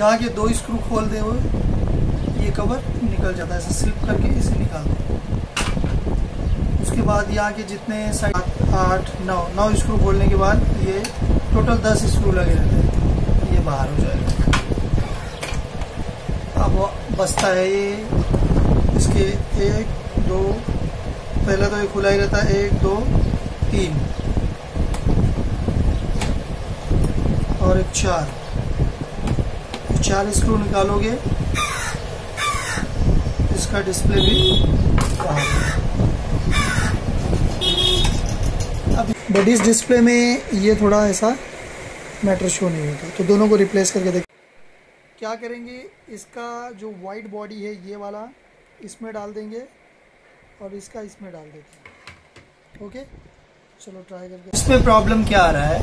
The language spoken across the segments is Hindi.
यहाँ के दो स्क्रू खोल दे हुए ये कवर निकल जाता है, ऐसे स्लिप करके इसे निकाल दो। उसके बाद यहाँ के जितने साइड आठ, नौ नौ स्क्रू खोलने के बाद ये टोटल दस स्क्रू लगे रहते हैं। ये बाहर हो जाएगा। अब बसता है ये, इसके एक, दो, पहले तो ये खुला ही रहता है, एक, दो, तीन। और एक चार। चार स्क्रू निकालोगे। इसका डिस्प्ले भी अब बट इस डिस्प्ले में ये थोड़ा ऐसा मैटर शो नहीं होता। तो दोनों को रिप्लेस करके देख क्या करेंगे? इसका जो वाइट बॉडी है, ये वाला इसमें डाल देंगे और इसका इसमें डाल देते हैं। ओके चलो ट्राई करके इसमें प्रॉब्लम क्या आ रहा है?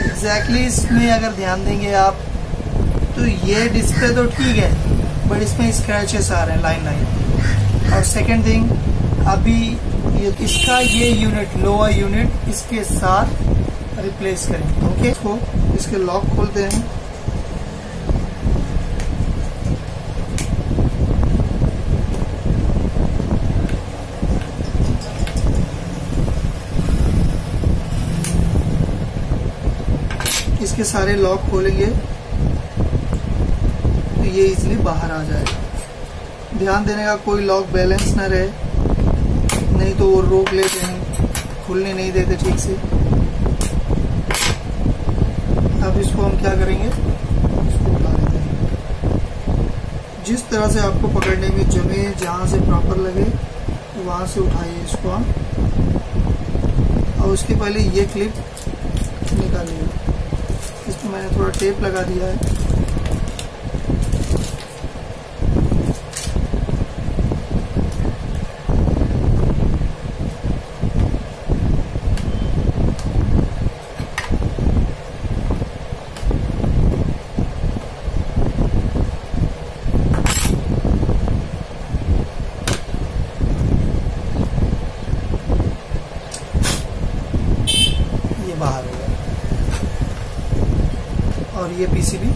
एग्जैक्टली exactly इसमें अगर ध्यान देंगे आप तो ये डिस्प्ले तो ठीक है बट इसमें स्क्रैचेस आ रहे हैं लाइन लाइन और सेकंड थिंग अभी ये, इसका ये यूनिट लोअर यूनिट इसके साथ रिप्लेस करेंगे ओके इसको, इसके लॉक खोलते हैं। इसके सारे लॉक खोलेंगे। ये इजीली बाहर आ जाएगा ध्यान देने का कोई लॉक बैलेंस ना रहे। नहीं तो वो रोक लेते हैं। खुलने नहीं देते ठीक से। अब इसको हम क्या करेंगे? इसको उठा लेते हैं। जिस तरह से आपको पकड़ने में जमे जहाँ से प्रॉपर लगे, वहाँ से उठाइए इसको हम और उसके पहले ये क्लिप निकालिए। इसमें मैंने थोड़ा टेप लगा दिया है बाहर हो गया और ये पीसीबी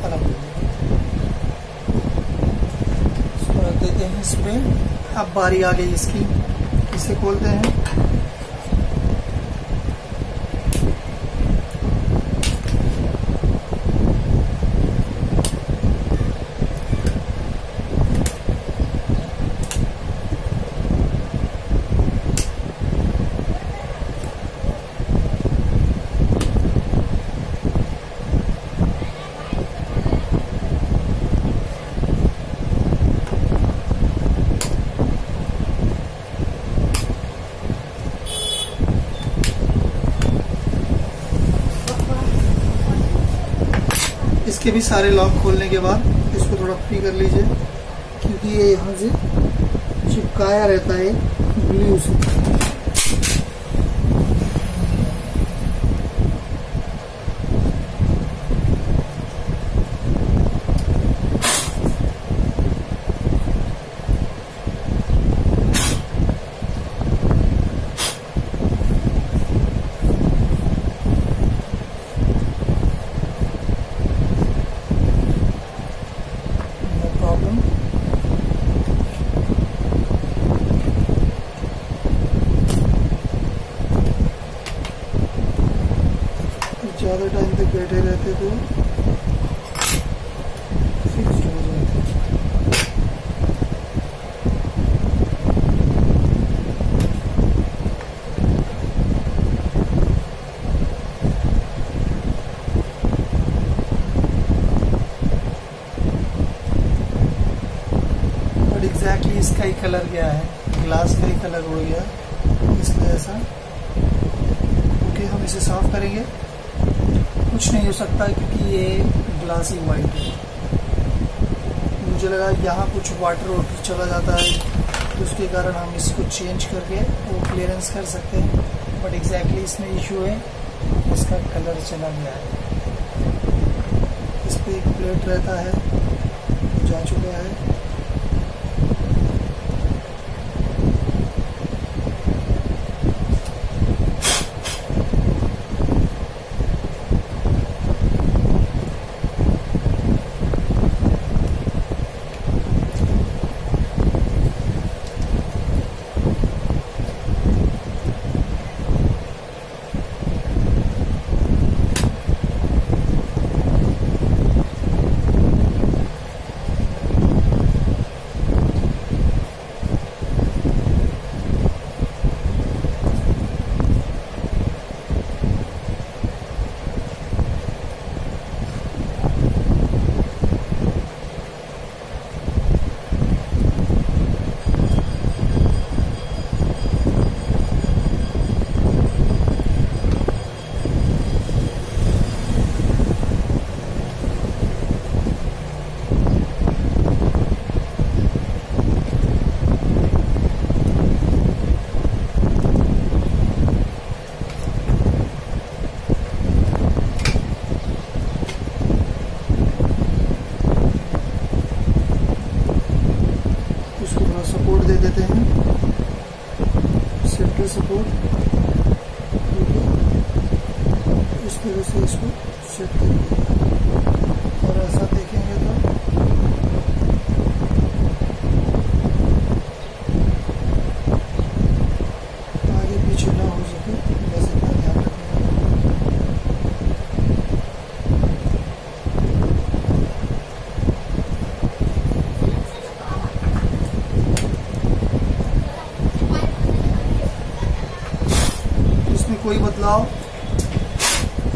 अलग हो गया इसको रख देते हैं इसमें अब बारी आ गई इसकी इसे खोलते हैं। इसके भी सारे लॉक खोलने के बाद इसको थोड़ा फ्री कर लीजिए। क्योंकि ये यहाँ से चिपकाया रहता है ग्लू से प्रॉब्लम ज़्यादा टाइम तक बैठे रहते तो फिक्स हो जाते बट एग्जैक्टली इसका ही कलर गया है ग्लास का ही कलर उड़ गया, इस वजह से। ओके हम इसे साफ़ करेंगे। कुछ नहीं हो सकता क्योंकि ये ग्लास ही वाइट है। मुझे लगा यहाँ कुछ वाटर वाटर चला जाता है तो उसके कारण हम इसको चेंज करके वो क्लियरेंस कर सकते हैं। बट एग्जैक्टली इसमें इशू है, इसका कलर चला गया है। इस पर एक प्लेट रहता है जा चुका है।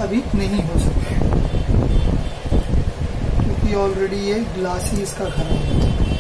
अभी नहीं हो सकता। क्योंकि ऑलरेडी ये ग्लास ही इसका खराब है।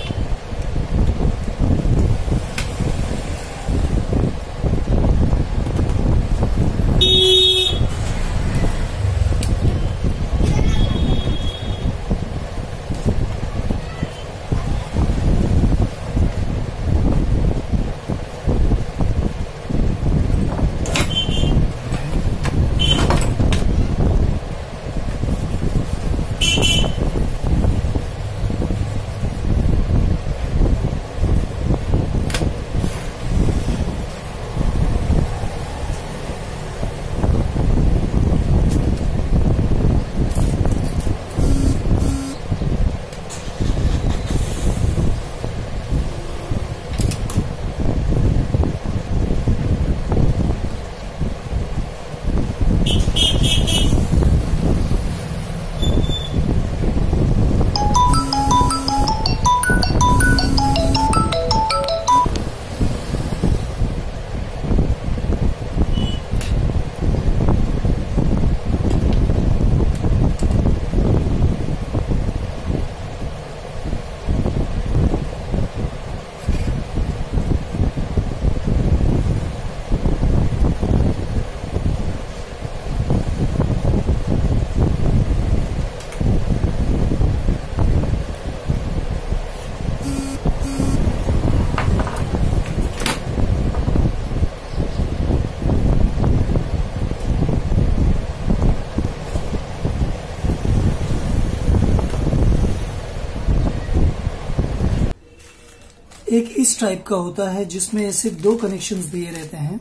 एक इस टाइप का होता है जिसमें सिर्फ़ दो कनेक्शंस दिए रहते हैं।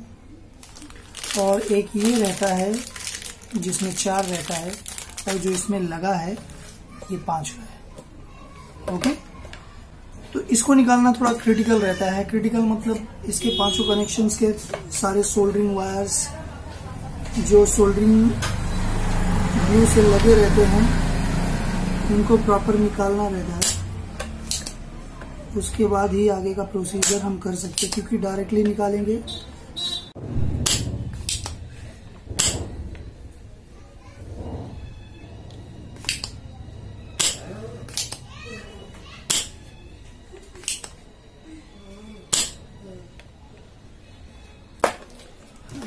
और एक ये रहता है जिसमें चार रहता है और जो इसमें लगा है, ये पाँच का है। ओके तो इसको निकालना थोड़ा क्रिटिकल रहता है। क्रिटिकल मतलब इसके पाँचों कनेक्शंस के सारे सोल्डरिंग वायर्स जो सोल्डरिंग ग्लू से लगे रहते हैं, उनको प्रॉपर निकालना रहता है। उसके बाद ही आगे का प्रोसीजर हम कर सकते हैं, क्योंकि डायरेक्टली निकालेंगे।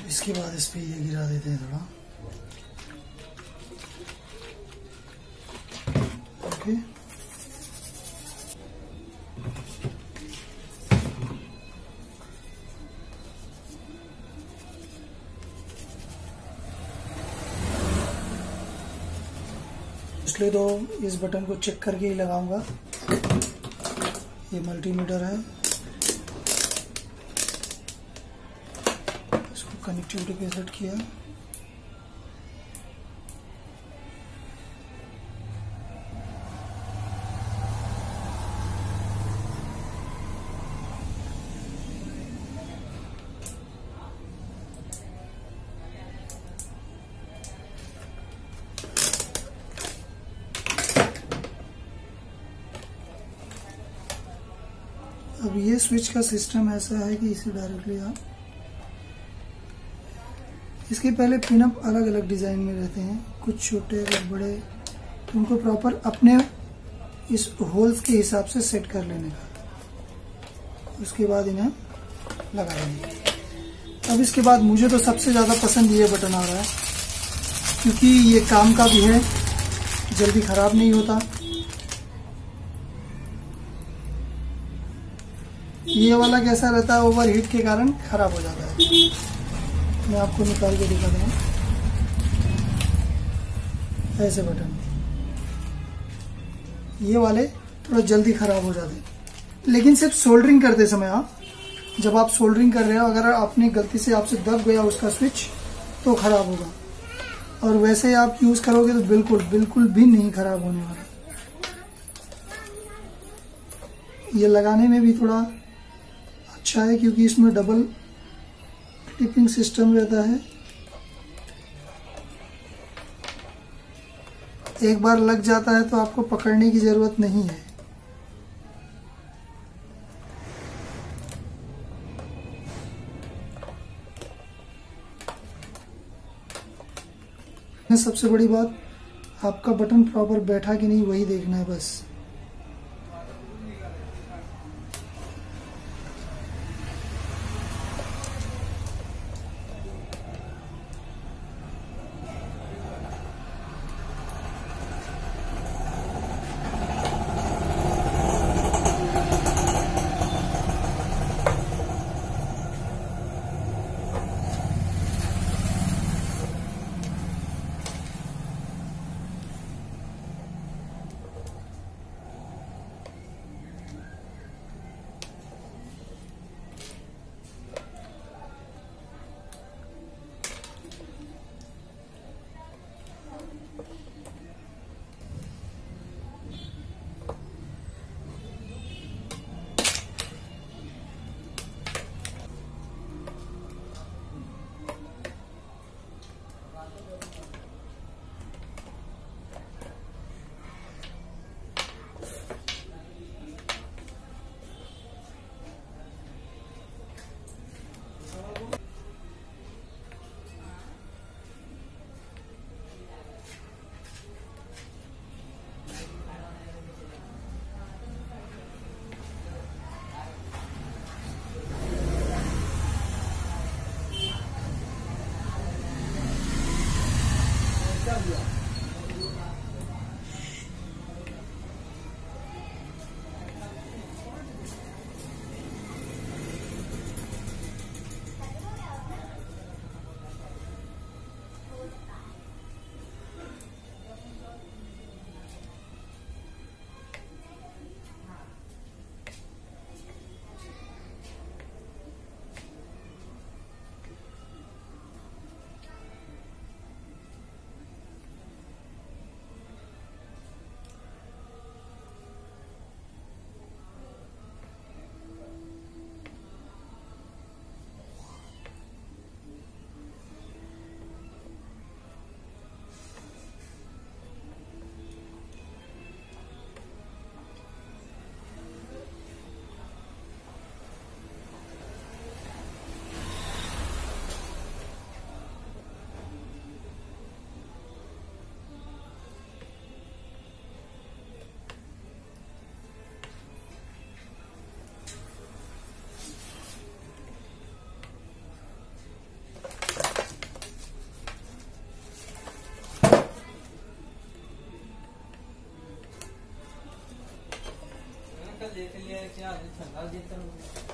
इसके बाद इस पे ये गिरा देते हैं थोड़ा। इसलिए तो इस बटन को चेक करके ही लगाऊँगा। ये मल्टीमीटर है। इसको कनेक्टिविटी पे सेट किया। स्विच का सिस्टम ऐसा है कि इसे डायरेक्टली आप इसके पहले पिनअप अलग अलग डिज़ाइन में रहते हैं। कुछ छोटे, कुछ बड़े। तो उनको प्रॉपर अपने इस होल्स के हिसाब से सेट कर लेने का। उसके बाद इन्हें लगा देंगे अब इसके बाद मुझे तो सबसे ज़्यादा पसंद ये बटन आ रहा है, क्योंकि ये काम का भी है, जल्दी ख़राब नहीं होता। ये वाला कैसा रहता है ओवर हीट के कारण खराब हो जाता है। मैं आपको निकाल के दिखा दूँ ऐसे बटन। ये वाले थोड़ा जल्दी खराब हो जाते हैं। लेकिन सिर्फ़ सोल्डरिंग करते समय आप, जब आप सोल्डरिंग कर रहे हो, अगर आपने गलती से आपसे दब गया उसका स्विच तो खराब होगा। और वैसे आप यूज़ करोगे तो बिल्कुल बिल्कुल भी नहीं खराब होने वाला। ये लगाने में भी थोड़ा अच्छा है क्योंकि इसमें डबल टिपिंग सिस्टम रहता है। एक बार लग जाता है तो आपको पकड़ने की ज़रूरत नहीं है। सबसे बड़ी बात, आपका बटन प्रॉपर बैठा कि नहीं, वही देखना है बस। देख लिया क्या ठंडा देता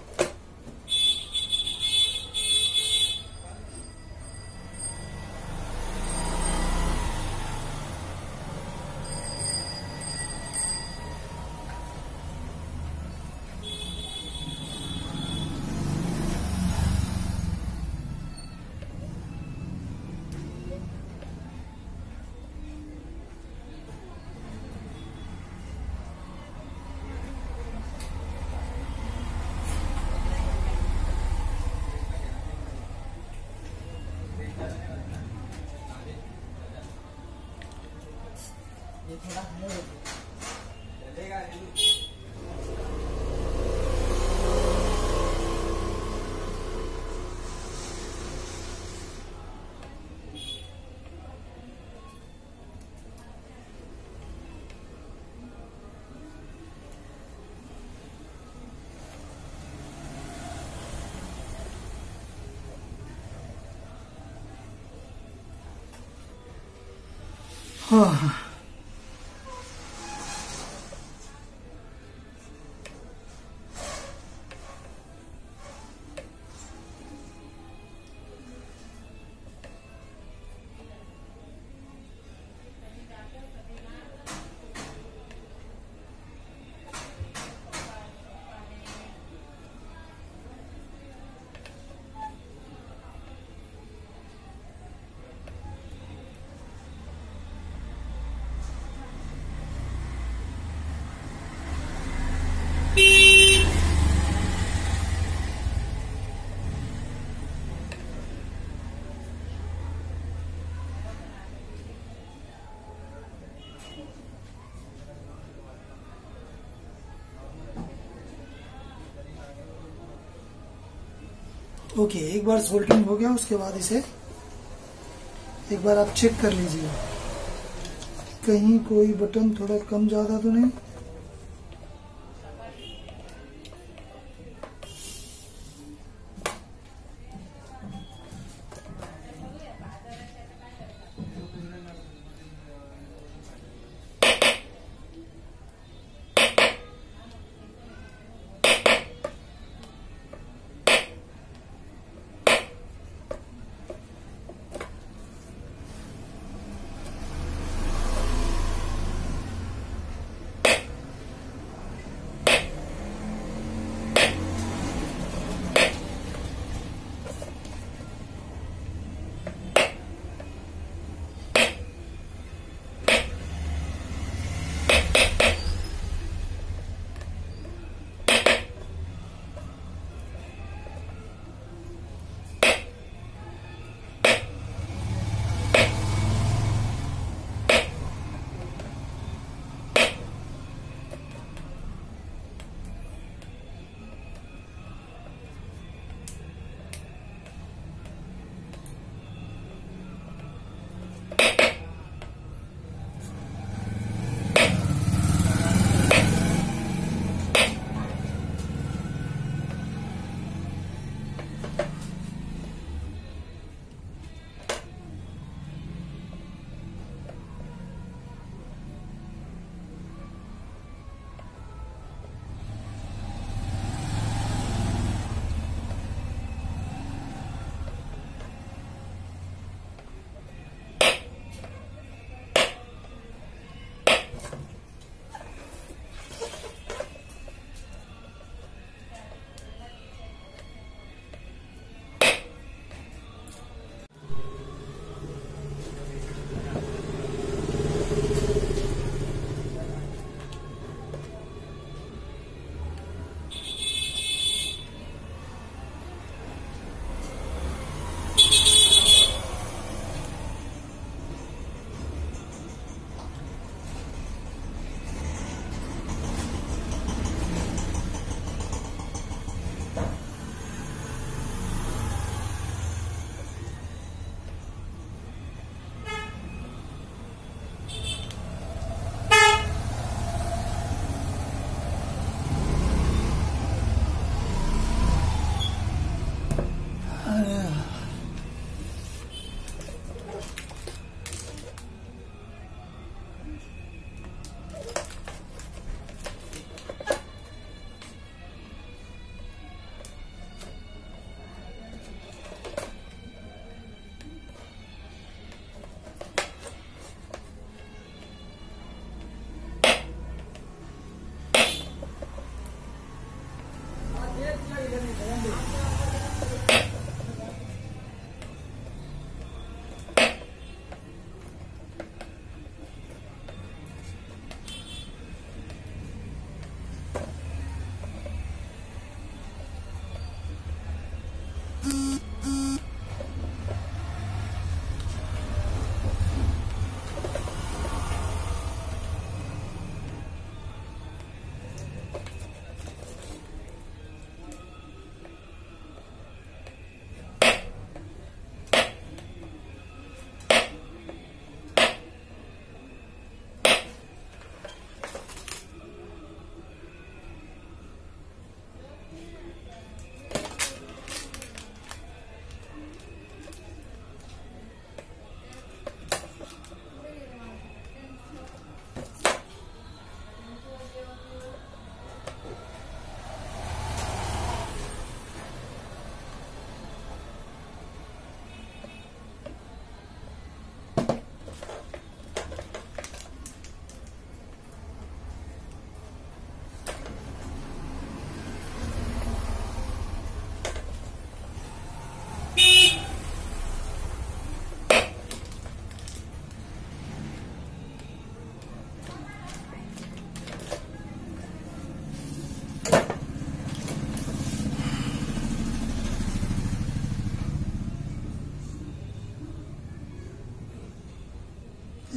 아. ओके, एक बार सोल्टिंग हो गया, उसके बाद इसे एक बार आप चेक कर लीजिए। कहीं कोई बटन थोड़ा कम ज़्यादा तो नहीं?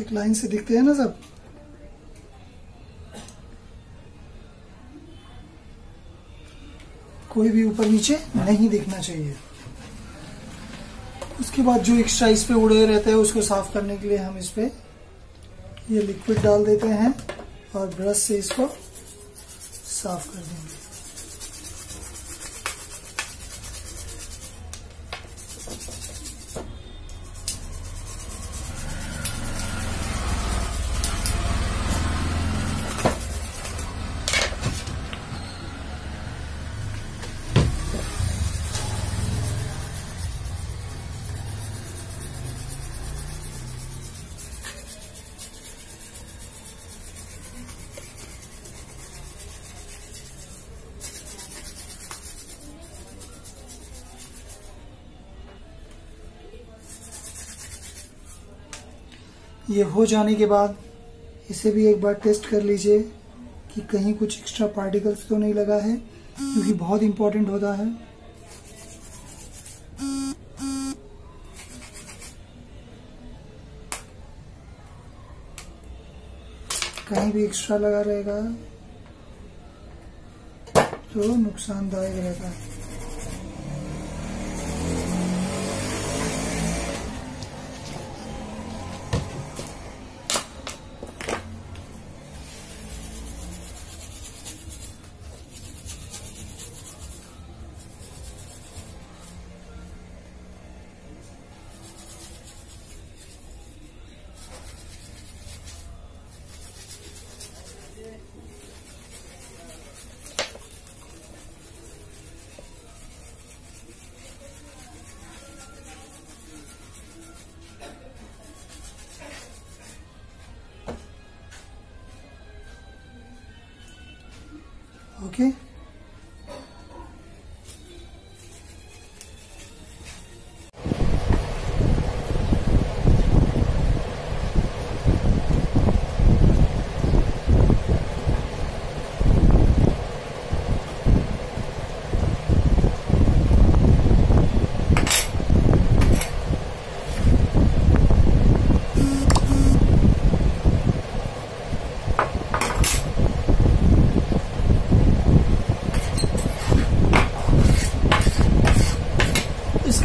एक लाइन से दिखते हैं ना सब? कोई भी ऊपर नीचे नहीं दिखना चाहिए। उसके बाद जो एक्स्ट्रा इस पे उड़े रहते हैं, उसको साफ़ करने के लिए हम इस पे ये लिक्विड डाल देते हैं और ब्रश से इसको साफ़ कर देंगे। ये हो जाने के बाद इसे भी एक बार टेस्ट कर लीजिए कि कहीं कुछ एक्स्ट्रा पार्टिकल्स तो नहीं लगा है, क्योंकि बहुत इंपॉर्टेंट होता है। कहीं भी एक्स्ट्रा लगा रहेगा तो नुकसानदायक रहता है।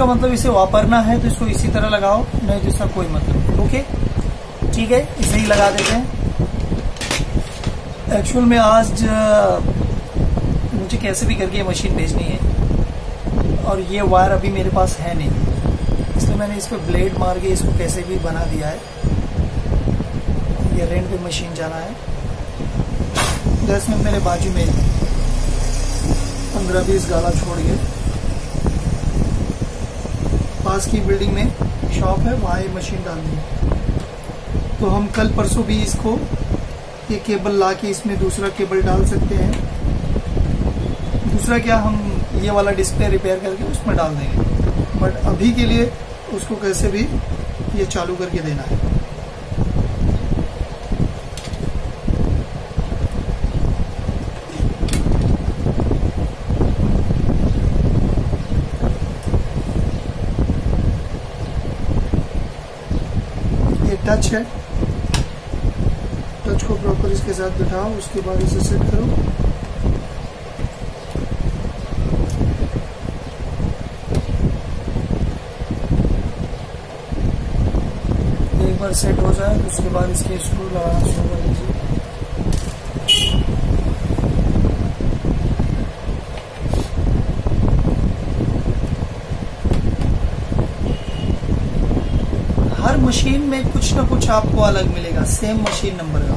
इसका मतलब इसे वापरना है तो इसको इसी तरह लगाओ। नहीं तो इसका कोई मतलब ओके? ठीक है, इसे ही लगा देते हैं। एक्चुअल में आज मुझे कैसे भी करके मशीन भेजनी है। और ये वायर अभी मेरे पास है नहीं। इसलिए मैंने इस पर ब्लेड मार के इसको कैसे भी बना दिया है। ये रेंट पे मशीन जाना है। दस मिनट मेरे बाजू में पंद्रह बीस गाला छोड़ के पास की बिल्डिंग में शॉप है, वहाँ ये मशीन डालनी है। तो हम कल परसों भी इसको, ये केबल ला के इसमें दूसरा केबल डाल सकते हैं। दूसरा क्या, हम ये वाला डिस्प्ले रिपेयर करके उसमें डाल देंगे। बट अभी के लिए उसको कैसे भी ये चालू करके देना है। टच है। टच को प्रॉपर इसके साथ बैठाओ, उसके बाद इसे सेट करो। एक बार सेट हो जाए, उसके बाद इसके स्क्रू लगाना शुरू कर दीजिए। मशीन में कुछ ना कुछ आपको अलग मिलेगा सेम मशीन नंबर का।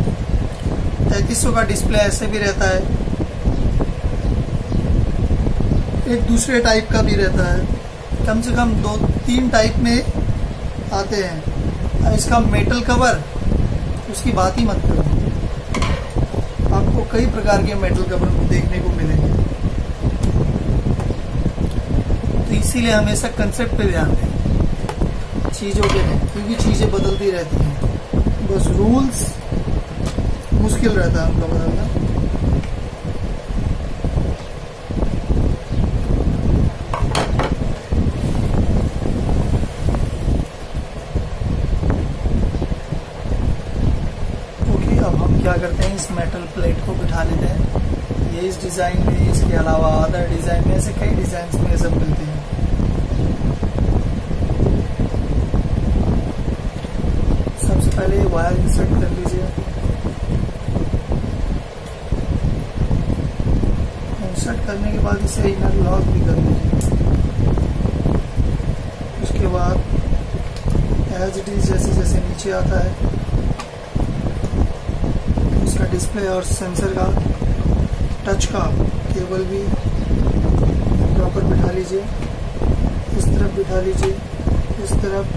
तैतीस का डिस्प्ले ऐसे भी रहता है। एक दूसरे टाइप का भी रहता है। कम से कम दो, तीन टाइप में आते हैं। इसका मेटल कवर उसकी बात ही मत करो। आपको कई प्रकार के मेटल कवर देखने को मिलेंगे। तो इसीलिए हमेशा कंसेप्ट पे ध्यान दें। चीज़ों के क्योंकि चीज़ें बदलती रहती हैं। बस रूल्स मुश्किल रहता है उनका बदलना। ओके अब हम क्या करते हैं? इस मेटल प्लेट को बिठा लेते हैं। ये इस डिज़ाइन में, इसके अलावा अदर डिज़ाइन में, ऐसे कई डिज़ाइन में सब मिलते हैं पहले वायर इंसर्ट कर लीजिए इंसर्ट करने के बाद इसे इनर लॉक भी कर लीजिए उसके बाद एज इट इज़ जैसे जैसे नीचे आता है, उसका डिस्प्ले और सेंसर का टच का केबल भी प्रॉपर बिठा लीजिए। इस तरफ़ बिठा लीजिए, इस तरफ़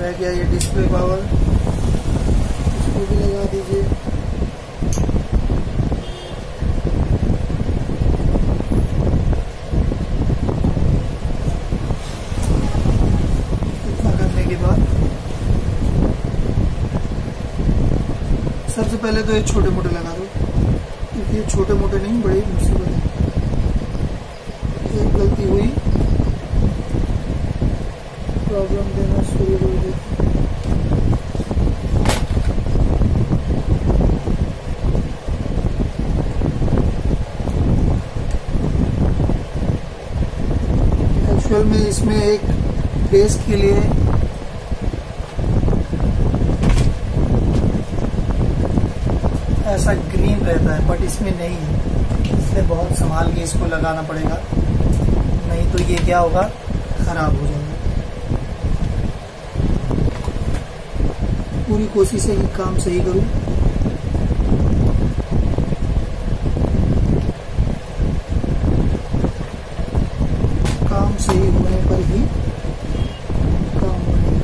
रह गया ये डिस्प्ले पावर इसको भी लगा दीजिए इतना करने के बाद सबसे पहले तो ये छोटे मोटे लगा दो, क्योंकि ये छोटे मोटे नहीं, बड़ी मुसीबत है। एक गलती हुई। प्रॉब्लम देना शुरू हो गई एक्चुअल में इसमें एक बेस के लिए ऐसा ग्रीन रहता है बट इसमें नहीं है। इसलिए बहुत संभाल के इसको लगाना पड़ेगा। नहीं तो ये क्या होगा? खराब हो जाएगा। पूरी कोशिश है कि काम सही करूँ काम सही होने पर ही काम बनेगा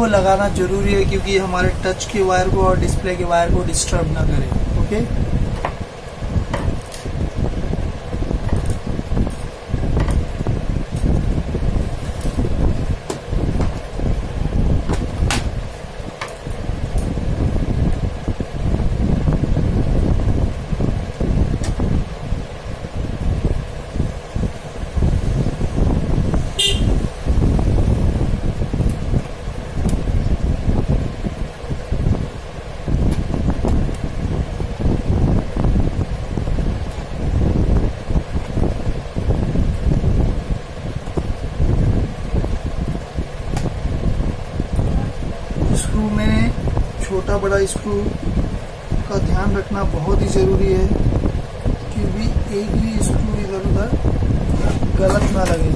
इसको लगाना ज़रूरी है क्योंकि हमारे टच के वायर को और डिस्प्ले के वायर को डिस्टर्ब ना करें ओके स्क्रू में छोटा बड़ा स्क्रू का ध्यान रखना बहुत ही ज़रूरी है कि भी एक ही स्क्रू इधर उधर गलत ना लगे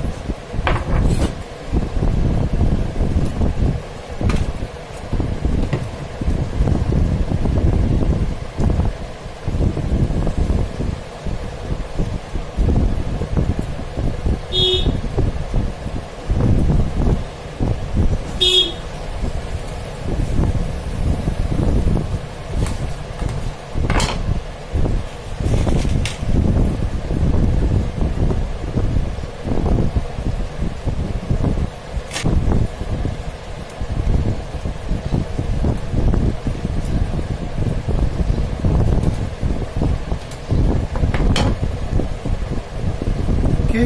ओके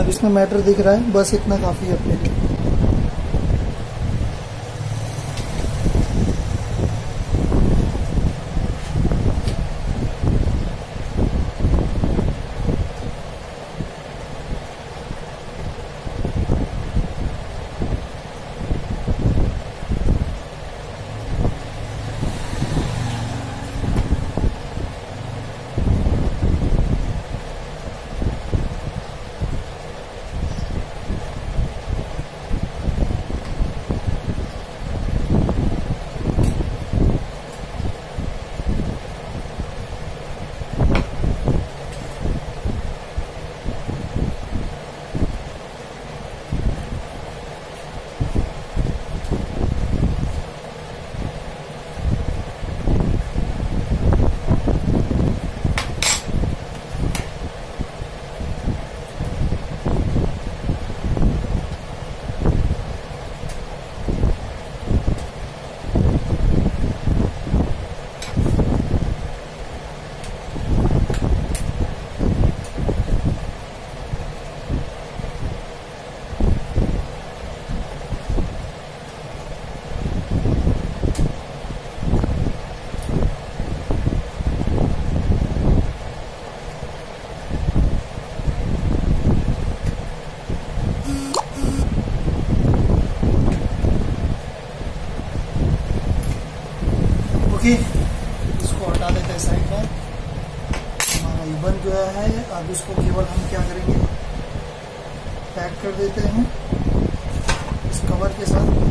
अब इसमें मैटर दिख रहा है बस इतना काफ़ी है अपने लिए ओके इसको हटा देते हैं साइड में हमारा ये बन गया है अब इसको केवल हम क्या करेंगे पैक कर देते हैं इस कवर के साथ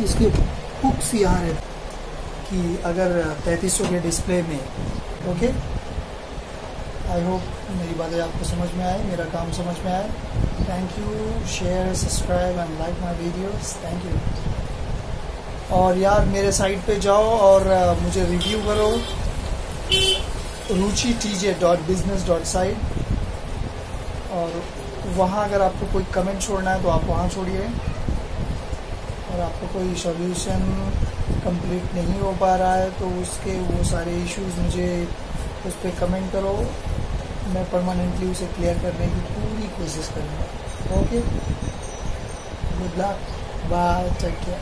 इसके हुक्स यहाँ रहते कि अगर पैंतीस सौ के डिस्प्ले में ओके आई होप मेरी बातें आपको समझ में आए, मेरा काम समझ में आए। Thank you share subscribe and like my videos thank you और यार, मेरे साइट पे जाओ और मुझे रिव्यू करो। Ruchi T J dot business dot site और वहाँ अगर आपको कोई कमेंट छोड़ना है तो आप वहाँ छोड़िए। और आपको कोई सॉल्यूशन कंप्लीट नहीं हो पा रहा है तो उसके वो सारे इश्यूज़ मुझे उस पर कमेंट करो। मैं परमानेंटली उसे क्लियर करने की पूरी कोशिश करूँगा। Okay good luck bye take care